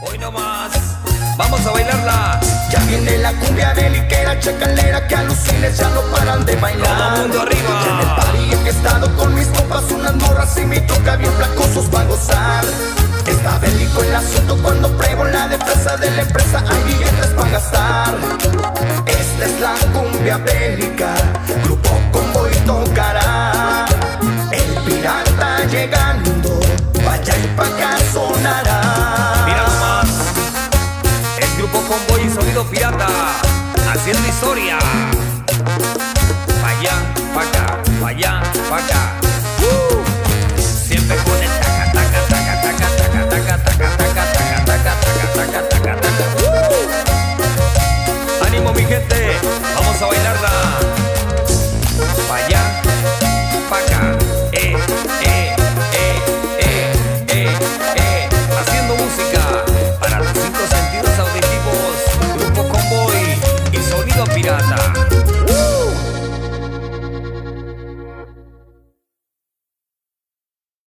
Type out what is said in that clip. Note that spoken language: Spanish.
Hoy no más, vamos a bailarla. Ya viene la cumbia deliquera, chacalera que alucines ya no paran de bailar. Todo mundo arriba. Ya en el party he estado con mis compas, unas morras y mi toca bien placosos va a gozar. Está bélico el asunto cuando pruebo la defensa de la empresa, hay billetes para gastar. Esta es la cumbia bélica, convoy y sonido pirata, haciendo historia. Allá, pa' acá, pa' allá, Siempre con el taca, taca, taca, taca, taca, taca, taca, taca, taca, taca, taca, taca, taca, taca. Mi gente, vamos a bailarla.